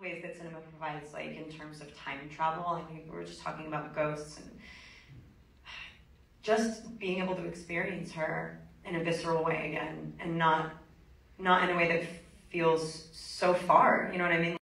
ways that cinema provides, like in terms of time travel. I mean, we were just talking about ghosts and just being able to experience her in a visceral way again, and not not in a way that feels so far. You know what I mean?